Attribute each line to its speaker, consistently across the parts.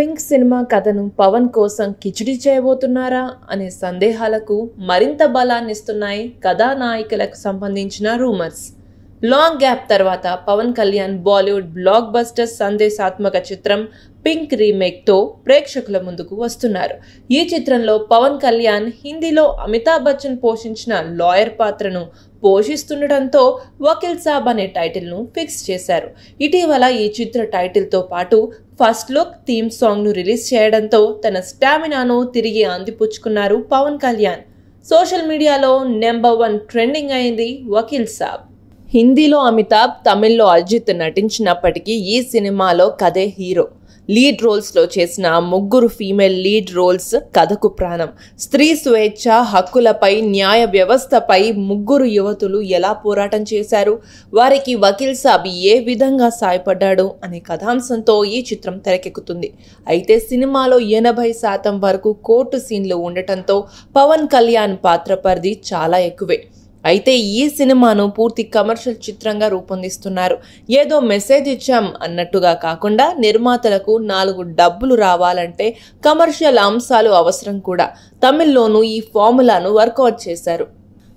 Speaker 1: Pink cinema కథను పవన్ కోసం కిచిడి చేయబోతున్నారా అనే సందేహాలకు మరింత బలాన్నిస్తున్నాయి కథానాయికలకు సంబంధించిన రూమర్స్. లాంగ్ గ్యాప్ తర్వాత Pawan Kalyan Bollywood blockbuster సందేశాత్మక చిత్రం పింక్ రీమేక్తో ప్రేక్షకుల ముందుకు వస్తున్నారు. ఈ చిత్రంలో పవన్ కళ్యాణ్ హిందీలో అమితాబ్ బచ్చన్ పోషించిన లాయర్ పాత్రను పోషిస్తుండటంతో వకీల్ సాబ్ అనే టైటిల్ను ఫిక్స్ చేశారు. ఇటీవల ఈ చిత్ర టైటిల్తో పాటు ఫస్ట్ లుక్ థీమ్ సాంగ్ను రిలీజ్ చేయడంతో తన స్టామినాను తిరిగి అందిపుచ్చుకున్నారు పవన్ కళ్యాణ్. సోషల్ మీడియాలో నెంబర్ వన్ ట్రెండింగ్ అయింది వకీల్ సాబ్. హిందీలో అమితాబ్ తమిళ్ళో అజిత్ నటించినప్పటికీ ఈ సినిమాలో కథే హీరో. లీడ్ రోల్స్లో చేసిన ముగ్గురు ఫీమేల్ లీడ్ రోల్స్ కథకు ప్రాణం. స్త్రీ స్వేచ్ఛ హక్కులపై న్యాయ వ్యవస్థపై ముగ్గురు యువతులు ఎలా పోరాటం చేశారు? వారికి వకీల్ సాబ్ ఏ విధంగా సాయపడ్డాడు అనే కథాంశంతో ఈ చిత్రం తెరకెక్కుతుంది. అయితే సినిమాలో ఎనభై శాతం వరకు కోర్టు సీన్లు ఉండటంతో పవన్ కళ్యాణ్ పాత్ర పరిధి చాలా ఎక్కువే. అయితే ఈ సినిమాను పూర్తి కమర్షియల్ చిత్రంగా రూపొందిస్తున్నారు. ఏదో మెసేజ్ ఇచ్చాం అన్నట్టుగా కాకుండా నిర్మాతలకు నాలుగు డబ్బులు రావాలంటే కమర్షియల్ అంశాలు అవసరం కూడా. తమిళ్ళోనూ ఈ ఫార్ములాను వర్కౌట్ చేశారు.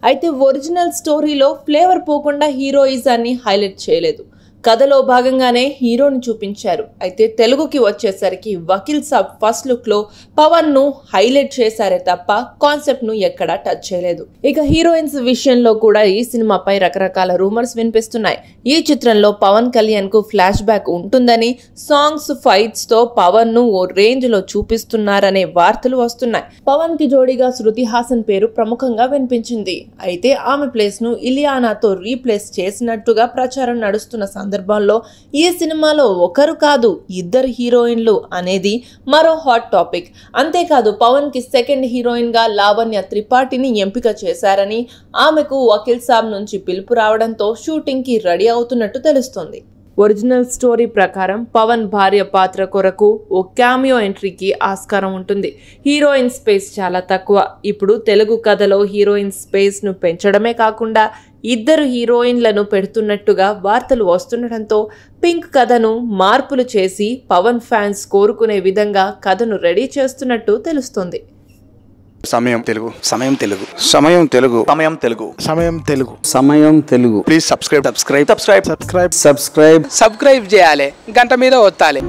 Speaker 1: అయితే ఒరిజినల్ స్టోరీలో ఫ్లేవర్ పోకుండా హీరోయిజాన్ని హైలైట్ చేయలేదు. కథలో భాగంగానే హీరోని చూపించారు. అయితే తెలుగుకి వచ్చేసరికి వకీల్ సాబ్ ఫస్ట్ లుక్లో పవన్ను హైలైట్ చేశారే తప్ప కాన్సెప్ట్ను ఎక్కడా టచ్ చేయలేదు. ఇక హీరోయిన్స్ విషయంలో కూడా ఈ సినిమాపై రకరకాల రూమర్స్ వినిపిస్తున్నాయి. ఈ చిత్రంలో పవన్ కళ్యాణ్కు ఫ్లాష్ బ్యాక్ ఉంటుందని సాంగ్స్ ఫైట్స్తో పవన్ను ఓ రేంజ్లో చూపిస్తున్నారనే వార్తలు వస్తున్నాయి. పవన్కి జోడీగా శృతి హాసన్ పేరు ప్రముఖంగా వినిపించింది. అయితే ఆమె ప్లేస్ను ఇలియానాతో రీప్లేస్ చేసినట్టుగా ప్రచారం నడుస్తున్న సందర్భంలో ఈ సినిమాలో ఒకరు కాదు ఇద్దరు హీరోయిన్లు అనేది మరో హాట్ టాపిక్. అంతేకాదు పవన్కి సెకండ్ హీరోయిన్గా లావణ్య త్రిపాఠిని ఎంపిక చేశారని ఆమెకు వకీల్ సాబ్ నుంచి పిలుపు రావడంతో షూటింగ్కి రెడీ అవుతున్నట్టు తెలుస్తోంది. ఒరిజినల్ స్టోరీ ప్రకారం పవన్ భార్య పాత్ర కొరకు ఓ క్యామియో ఎంట్రీకి ఆస్కారం ఉంటుంది. హీరోయిన్ స్పేస్ చాలా తక్కువ. ఇప్పుడు తెలుగు కథలో హీరోయిన్ స్పేస్ను పెంచడమే కాకుండా ఇద్దరు హీరోయిన్లను పెడుతున్నట్టుగా వార్తలు వస్తుండటంతో పింక్ కథను మార్పులు చేసి పవన్ ఫ్యాన్స్ కోరుకునే విధంగా కథను రెడీ చేస్తున్నట్టు తెలుస్తుంది.
Speaker 2: సమయం తెలుగు.
Speaker 3: సమయం తెలుగు.
Speaker 2: సమయం తెలుగు.
Speaker 3: సమయం Telugu.
Speaker 2: Samayam Telugu.
Speaker 4: Samayam Telugu.
Speaker 2: Please subscribe
Speaker 3: subscribe
Speaker 4: subscribe subscribe
Speaker 5: subscribe చేయాలి. గంట మీద ఒత్తాలి.